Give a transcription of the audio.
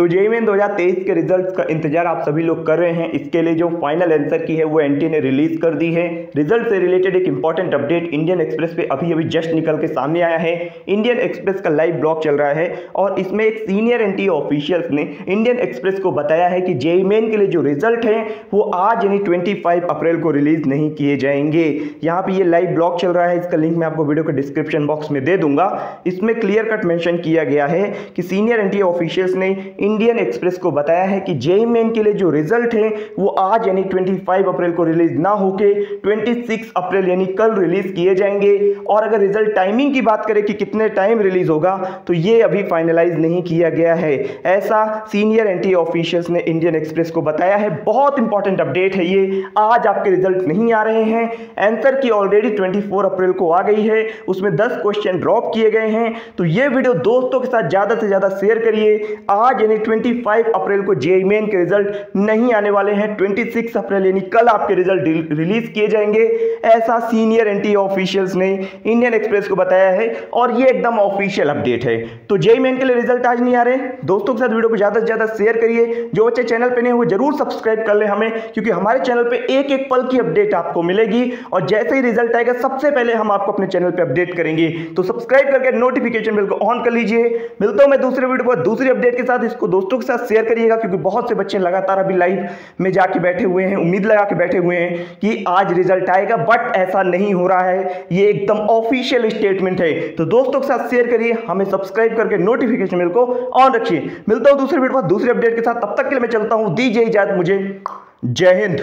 तो JEE main 2023 के result का इंतज़ार आप सभी लोग कर रहे हैं। इसके लिए जो फाइनल आंसर की है, वो एनटी ने रिलीज़ कर दी है। रिज़ल्ट से रिलेटेड एक इंपॉर्टेंट अपडेट इंडियन एक्सप्रेस पे अभी अभी जस्ट निकल के सामने आया है। इंडियन एक्सप्रेस का लाइव ब्लॉग चल रहा है और इसमें एक सीनियर एनटी ऑफिशियल्स ने इंडियन एक्सप्रेस को बताया है कि जेई मेन के लिए जो रिज़ल्ट है, वो आज यानी ट्वेंटी अप्रैल को रिलीज़ नहीं किए जाएँगे। यहाँ पर ये लाइव ब्लॉग चल रहा है। इसका लिंक मैं आपको वीडियो के डिस्क्रिप्शन बॉक्स में दे दूँगा। इसमें क्लियर कट मैंशन किया गया है कि सीनियर एनटी ऑफिशियल्स ने इंडियन एक्सप्रेस को बताया है कि जेई मेन के लिए जो रिज़ल्ट है, वो आज यानी 25 अप्रैल को रिलीज़ ना होके 26 अप्रैल यानी कल रिलीज़ किए जाएँगे। और अगर रिज़ल्ट टाइमिंग की बात करें कि कितने टाइम रिलीज़ होगा तो ये अभी फाइनलाइज नहीं किया गया है। ऐसा सीनियर एंटी ऑफिशियल्स ने इंडियन एक्सप्रेस को बताया है। बहुत इंपॉर्टेंट अपडेट है ये। आज आपके रिज़ल्ट नहीं आ रहे हैं। आंसर की ऑलरेडी 24 अप्रैल को आ गई है। उसमें 10 क्वेश्चन ड्रॉप किए गए हैं। तो ये वीडियो दोस्तों के साथ ज़्यादा से ज़्यादा शेयर करिए। आज यानी 25 अप्रैल को जे मेन के रिज़ल्ट नहीं आने वाले हैं। 26 अप्रैल यानी कल आपके रिज़ल्ट रिलीज़ किए जाएँगे। ऐसा सीनियर एंटी ऑफिशियल्स ने इंडियन एक्सप्रेस को बताया है और ये एकदम ऑफिशियल अपडेट है। तो जे मेन के लिए रिज़ल्ट आज नहीं आ रहे। दोस्तों के साथ वीडियो को ज़्यादा से ज़्यादा शेयर करिए। जो बच्चे चैनल पर नहीं हुए ज़रूर सब्सक्राइब कर ले हमें, क्योंकि हमारे चैनल पर एक एक पल की अपडेट आपको मिलेगी और जैसे ही रिज़ल्ट आएगा, सबसे पहले हम आपको अपने चैनल पर अपडेट करेंगे। तो सब्सक्राइब करके नोटिफिकेशन बिल को ऑन कर लीजिए। मिलता हूँ मैं दूसरे वीडियो पर, दूसरी अपडेट के साथ। इसको दोस्तों के साथ शेयर करिएगा, क्योंकि बहुत से बच्चे लगातार अभी लाइव में जाके बैठे हुए हैं, उम्मीद लगा के बैठे हुए हैं कि आज रिज़ल्ट आएगा बट ऐसा नहीं हो रहा है। ये एकदम ऑफिशियल स्टेटमेंट है। तो दोस्तों के साथ शेयर करिए, हमें सब्सक्राइब करके नोटिफिकेशन मेल को ऑन रखिए। मिलता हूँ दूसरे वीडियो दूसरे अपडेट के साथ। तब तक के लिए मैं चलता हूँ। दीजिए इजाज़त मुझे। जय हिंद।